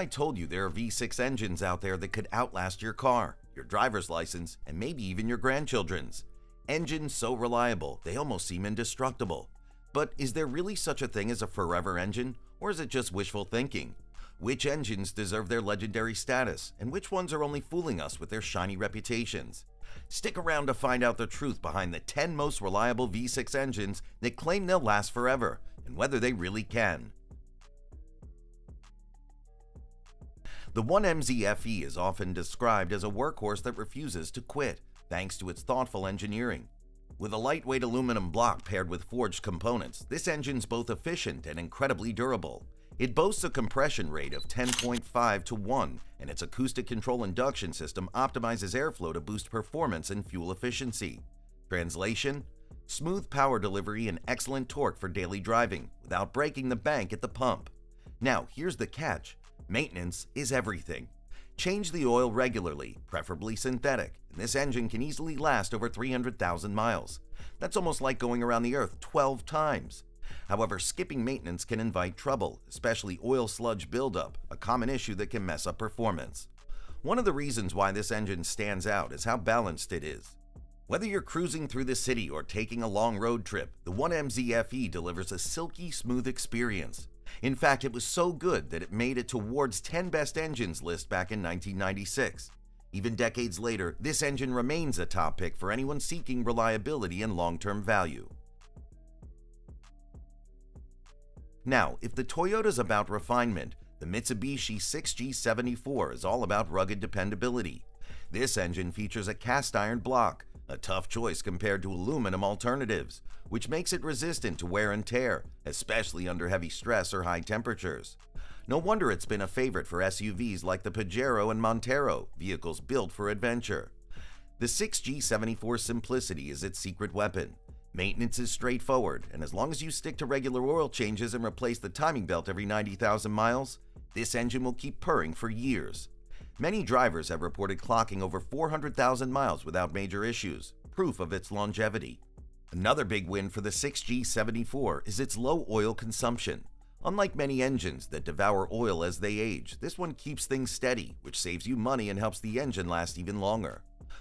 I told you there are V6 engines out there that could outlast your car, your driver's license, and maybe even your grandchildren's? Engines so reliable, they almost seem indestructible. But is there really such a thing as a forever engine, or is it just wishful thinking? Which engines deserve their legendary status, and which ones are only fooling us with their shiny reputations? Stick around to find out the truth behind the 10 most reliable V6 engines that claim they'll last forever, and whether they really can. The 1MZFE is often described as a workhorse that refuses to quit, thanks to its thoughtful engineering. With a lightweight aluminum block paired with forged components, this engine's both efficient and incredibly durable. It boasts a compression rate of 10.5 to 1, and its acoustic control induction system optimizes airflow to boost performance and fuel efficiency. Translation? Smooth power delivery and excellent torque for daily driving, without breaking the bank at the pump. Now, here's the catch. Maintenance is everything. Change the oil regularly, preferably synthetic, and this engine can easily last over 300,000 miles. That's almost like going around the Earth 12 times. However, skipping maintenance can invite trouble, especially oil sludge buildup, a common issue that can mess up performance. One of the reasons why this engine stands out is how balanced it is. Whether you're cruising through the city or taking a long road trip, the 1MZ FE delivers a silky smooth experience. In fact, it was so good that it made it to Ward's 10 Best Engines list back in 1996. Even decades later, this engine remains a top pick for anyone seeking reliability and long-term value. Now, if the Toyota's about refinement, the Mitsubishi 6G74 is all about rugged dependability. This engine features a cast iron block, a tough choice compared to aluminum alternatives, which makes it resistant to wear and tear, especially under heavy stress or high temperatures. No wonder it's been a favorite for SUVs like the Pajero and Montero, vehicles built for adventure. The 6G74 simplicity is its secret weapon. Maintenance is straightforward, and as long as you stick to regular oil changes and replace the timing belt every 90,000 miles, this engine will keep purring for years. Many drivers have reported clocking over 400,000 miles without major issues, proof of its longevity. Another big win for the 6G74 is its low oil consumption. Unlike many engines that devour oil as they age, this one keeps things steady, which saves you money and helps the engine last even longer.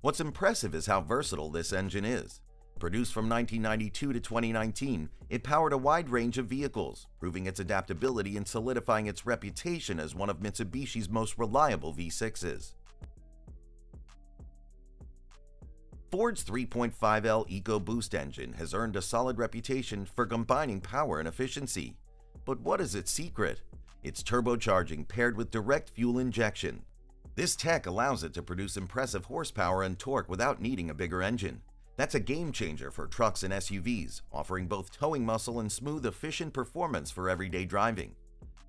What's impressive is how versatile this engine is. Produced from 1992 to 2019, it powered a wide range of vehicles, proving its adaptability and solidifying its reputation as one of Mitsubishi's most reliable V6s. Ford's 3.5L EcoBoost engine has earned a solid reputation for combining power and efficiency. But what is its secret? It's turbocharging paired with direct fuel injection. This tech allows it to produce impressive horsepower and torque without needing a bigger engine. That's a game changer for trucks and SUVs, offering both towing muscle and smooth, efficient performance for everyday driving.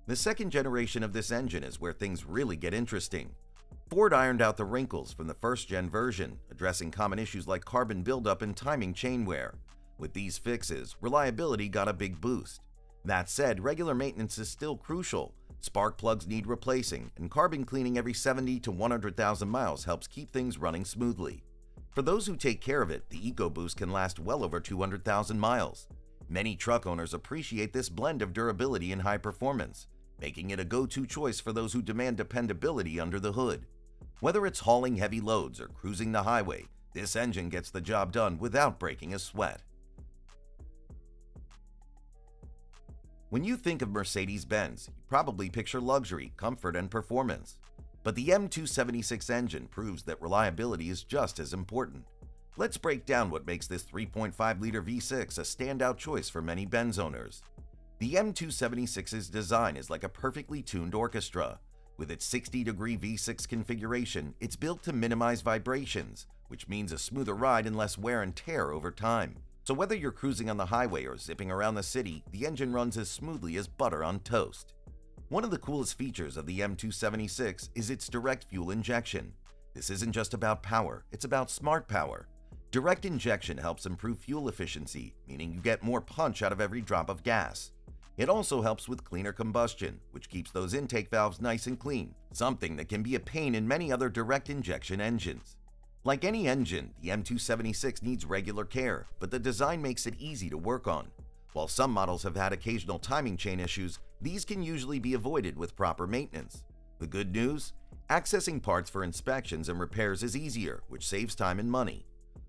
The second generation of this engine is where things really get interesting. Ford ironed out the wrinkles from the first gen version, addressing common issues like carbon buildup and timing chain wear. With these fixes, reliability got a big boost. That said, regular maintenance is still crucial. Spark plugs need replacing, and carbon cleaning every 70 to 100,000 miles helps keep things running smoothly. For those who take care of it, the EcoBoost can last well over 200,000 miles. Many truck owners appreciate this blend of durability and high performance, making it a go-to choice for those who demand dependability under the hood. Whether it's hauling heavy loads or cruising the highway, this engine gets the job done without breaking a sweat. When you think of Mercedes-Benz, you probably picture luxury, comfort, and performance. But the M276 engine proves that reliability is just as important. Let's break down what makes this 3.5-liter V6 a standout choice for many Benz owners. The M276's design is like a perfectly tuned orchestra. With its 60-degree V6 configuration, it's built to minimize vibrations, which means a smoother ride and less wear and tear over time. So whether you're cruising on the highway or zipping around the city, the engine runs as smoothly as butter on toast. One of the coolest features of the M276 is its direct fuel injection. This isn't just about power, it's about smart power. Direct injection helps improve fuel efficiency, meaning you get more punch out of every drop of gas. It also helps with cleaner combustion, which keeps those intake valves nice and clean, something that can be a pain in many other direct injection engines. Like any engine, the M276 needs regular care, but the design makes it easy to work on. While some models have had occasional timing chain issues, these can usually be avoided with proper maintenance. The good news? Accessing parts for inspections and repairs is easier, which saves time and money.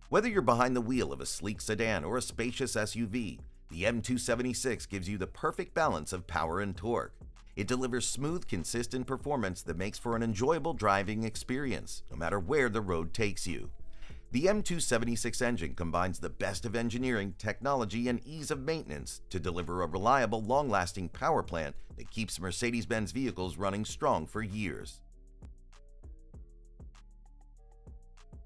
Whether you're behind the wheel of a sleek sedan or a spacious SUV, the M276 gives you the perfect balance of power and torque. It delivers smooth, consistent performance that makes for an enjoyable driving experience, no matter where the road takes you. The M276 engine combines the best of engineering, technology, and ease of maintenance to deliver a reliable, long-lasting power plant that keeps Mercedes-Benz vehicles running strong for years.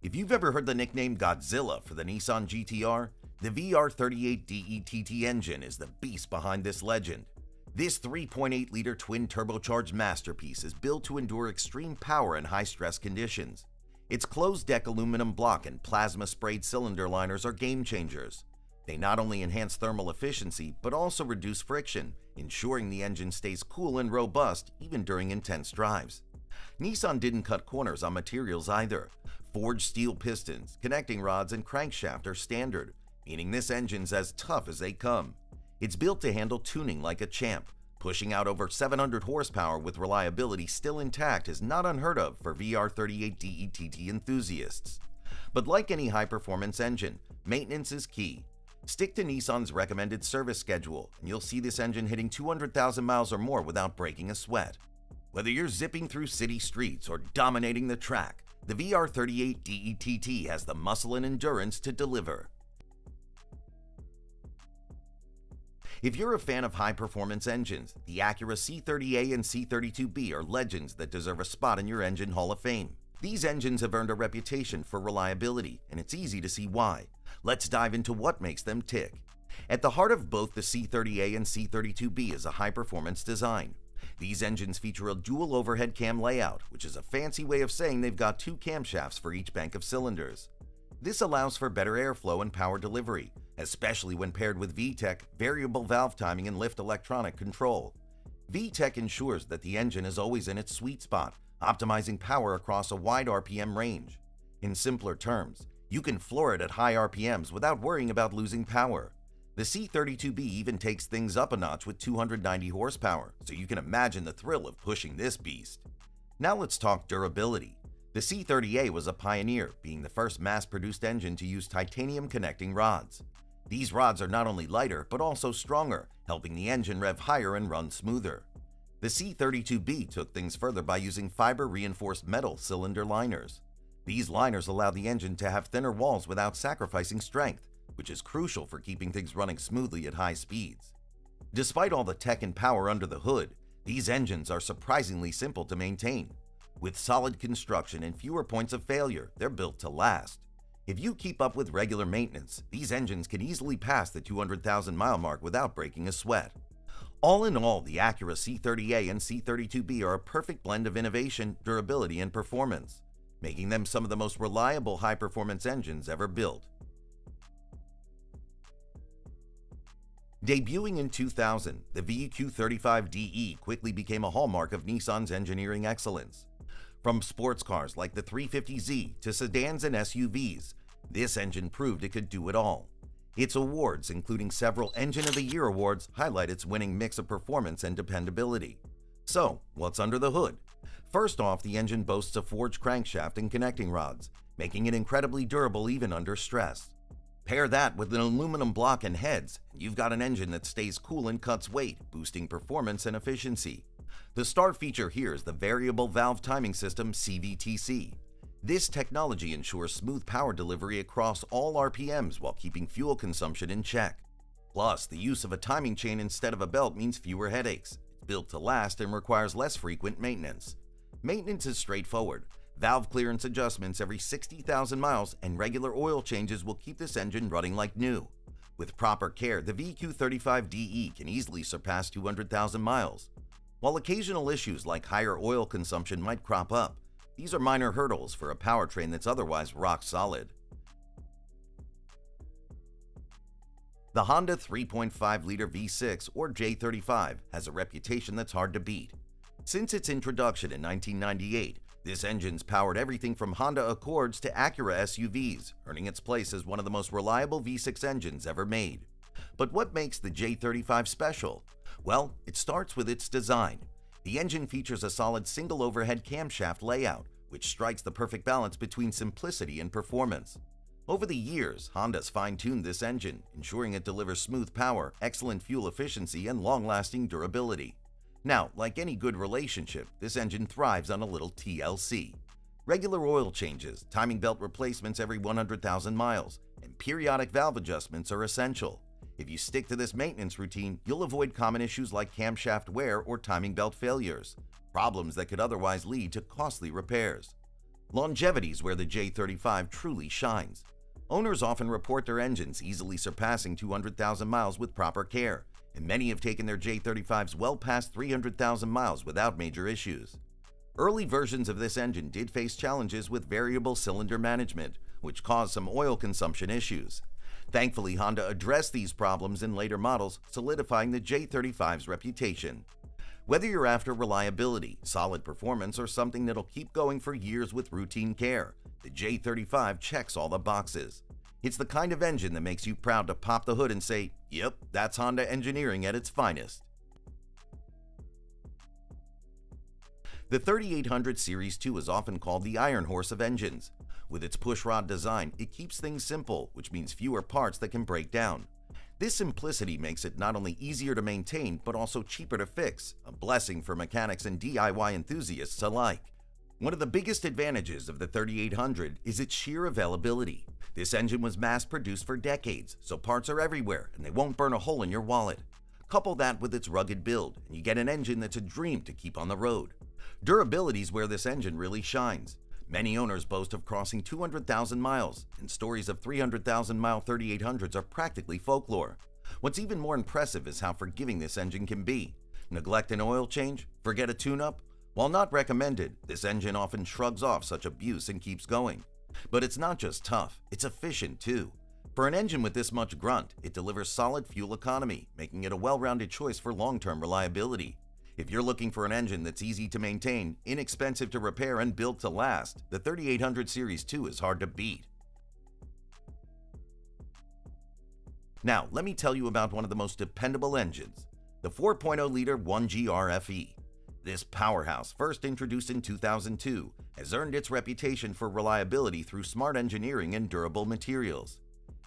If you've ever heard the nickname Godzilla for the Nissan GTR, the VR38 DETT engine is the beast behind this legend. This 3.8-liter twin-turbocharged masterpiece is built to endure extreme power and high-stress conditions. Its closed-deck aluminum block and plasma-sprayed cylinder liners are game changers. They not only enhance thermal efficiency, but also reduce friction, ensuring the engine stays cool and robust even during intense drives. Nissan didn't cut corners on materials either. Forged steel pistons, connecting rods, and crankshaft are standard, meaning this engine's as tough as they come. It's built to handle tuning like a champ, Pushing out over 700 horsepower with reliability still intact is not unheard of for VR38 DETT enthusiasts. But like any high-performance engine, maintenance is key. Stick to Nissan's recommended service schedule, and you'll see this engine hitting 200,000 miles or more without breaking a sweat. Whether you're zipping through city streets or dominating the track, the VR38 DETT has the muscle and endurance to deliver. If you're a fan of high-performance engines, the Acura C30A and C32B are legends that deserve a spot in your Engine Hall of Fame. These engines have earned a reputation for reliability, and it's easy to see why. Let's dive into what makes them tick. At the heart of both the C30A and C32B is a high-performance design. These engines feature a dual overhead cam layout, which is a fancy way of saying they've got two camshafts for each bank of cylinders. This allows for better airflow and power delivery, especially when paired with VTEC variable valve timing and lift electronic control. VTEC ensures that the engine is always in its sweet spot, optimizing power across a wide RPM range. In simpler terms, you can floor it at high RPMs without worrying about losing power. The C32B even takes things up a notch with 290 horsepower, so you can imagine the thrill of pushing this beast. Now let's talk durability. The C30A was a pioneer, being the first mass-produced engine to use titanium connecting rods. These rods are not only lighter, but also stronger, helping the engine rev higher and run smoother. The C32B took things further by using fiber-reinforced metal cylinder liners. These liners allow the engine to have thinner walls without sacrificing strength, which is crucial for keeping things running smoothly at high speeds. Despite all the tech and power under the hood, these engines are surprisingly simple to maintain. With solid construction and fewer points of failure, they're built to last. If you keep up with regular maintenance, these engines can easily pass the 200,000 mile mark without breaking a sweat. All in all, the Acura C30A and C32B are a perfect blend of innovation, durability, and performance, making them some of the most reliable high-performance engines ever built. Debuting in 2000, the VQ35DE quickly became a hallmark of Nissan's engineering excellence. From sports cars like the 350Z to sedans and SUVs, this engine proved it could do it all. Its awards, including several Engine of the Year awards, highlight its winning mix of performance and dependability. So, what's under the hood? First off, the engine boasts a forged crankshaft and connecting rods, making it incredibly durable even under stress. Pair that with an aluminum block and heads, and you've got an engine that stays cool and cuts weight, boosting performance and efficiency. The star feature here is the Variable Valve Timing System CVTC. This technology ensures smooth power delivery across all RPMs while keeping fuel consumption in check. Plus, the use of a timing chain instead of a belt means fewer headaches. Built to last and requires less frequent maintenance. Maintenance is straightforward. Valve clearance adjustments every 60,000 miles and regular oil changes will keep this engine running like new. With proper care, the VQ35DE can easily surpass 200,000 miles. While occasional issues like higher oil consumption might crop up, these are minor hurdles for a powertrain that's otherwise rock solid. The Honda 3.5-liter V6 or J35 has a reputation that's hard to beat. Since its introduction in 1998, this engine's powered everything from Honda Accords to Acura SUVs, earning its place as one of the most reliable V6 engines ever made. But what makes the J35 special? Well, it starts with its design. The engine features a solid single overhead camshaft layout, which strikes the perfect balance between simplicity and performance. Over the years, Honda's fine-tuned this engine, ensuring it delivers smooth power, excellent fuel efficiency, and long-lasting durability. Now, like any good relationship, this engine thrives on a little TLC. Regular oil changes, timing belt replacements every 100,000 miles, and periodic valve adjustments are essential. If you stick to this maintenance routine, you'll avoid common issues like camshaft wear or timing belt failures, problems that could otherwise lead to costly repairs. Longevity is where the J35 truly shines. Owners often report their engines easily surpassing 200,000 miles with proper care, and many have taken their J35s well past 300,000 miles without major issues. Early versions of this engine did face challenges with variable cylinder management, which caused some oil consumption issues. Thankfully, Honda addressed these problems in later models, solidifying the J35's reputation. Whether you're after reliability, solid performance, or something that'll keep going for years with routine care, the J35 checks all the boxes. It's the kind of engine that makes you proud to pop the hood and say, yep, that's Honda engineering at its finest. The 3800 Series 2 is often called the Iron Horse of engines. With its pushrod design, it keeps things simple, which means fewer parts that can break down. This simplicity makes it not only easier to maintain, but also cheaper to fix, a blessing for mechanics and DIY enthusiasts alike. One of the biggest advantages of the 3800 is its sheer availability. This engine was mass-produced for decades, so parts are everywhere and they won't burn a hole in your wallet. Couple that with its rugged build, and you get an engine that's a dream to keep on the road. Durability is where this engine really shines. Many owners boast of crossing 200,000 miles, and stories of 300,000 mile 3800s are practically folklore. What's even more impressive is how forgiving this engine can be. Neglect an oil change? Forget a tune-up? While not recommended, this engine often shrugs off such abuse and keeps going. But it's not just tough, it's efficient too. For an engine with this much grunt, it delivers solid fuel economy, making it a well-rounded choice for long-term reliability. If you're looking for an engine that's easy to maintain, inexpensive to repair, and built to last, the 3800 Series 2 is hard to beat. Now, let me tell you about one of the most dependable engines, the 4.0-liter 1GR-FE. This powerhouse, first introduced in 2002, has earned its reputation for reliability through smart engineering and durable materials.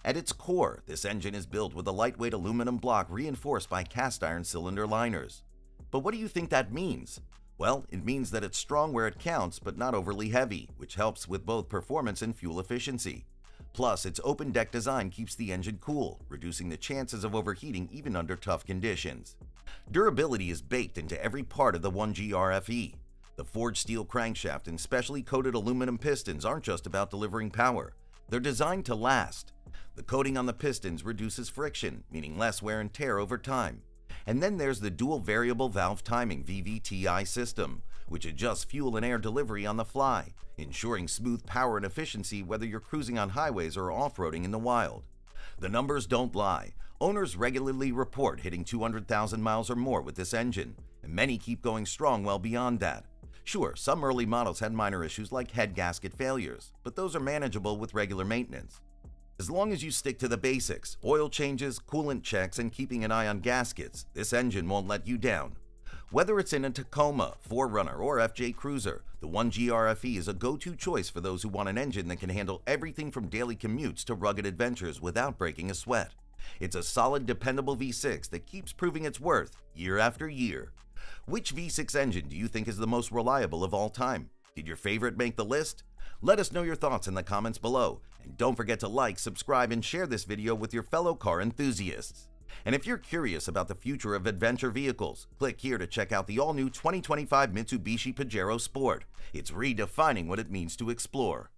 At its core, this engine is built with a lightweight aluminum block reinforced by cast iron cylinder liners. But what do you think that means? Well, it means that it's strong where it counts, but not overly heavy, which helps with both performance and fuel efficiency. Plus, its open deck design keeps the engine cool, reducing the chances of overheating even under tough conditions. Durability is baked into every part of the 1GR-FE. The forged steel crankshaft and specially coated aluminum pistons aren't just about delivering power, they're designed to last. The coating on the pistons reduces friction, meaning less wear and tear over time. And then there's the dual variable valve timing VVTI system, which adjusts fuel and air delivery on the fly, ensuring smooth power and efficiency whether you're cruising on highways or off-roading in the wild. The numbers don't lie. Owners regularly report hitting 200,000 miles or more with this engine, and many keep going strong well beyond that. Sure, some early models had minor issues like head gasket failures, but those are manageable with regular maintenance. As long as you stick to the basics, oil changes, coolant checks, and keeping an eye on gaskets, this engine won't let you down. Whether it's in a Tacoma, 4Runner, or FJ Cruiser, the 1GR-FE is a go-to choice for those who want an engine that can handle everything from daily commutes to rugged adventures without breaking a sweat. It's a solid, dependable V6 that keeps proving its worth year after year. Which V6 engine do you think is the most reliable of all time? Did your favorite make the list? Let us know your thoughts in the comments below, and don't forget to like, subscribe, and share this video with your fellow car enthusiasts. And if you're curious about the future of adventure vehicles, click here to check out the all-new 2025 Mitsubishi Pajero Sport. It's redefining what it means to explore.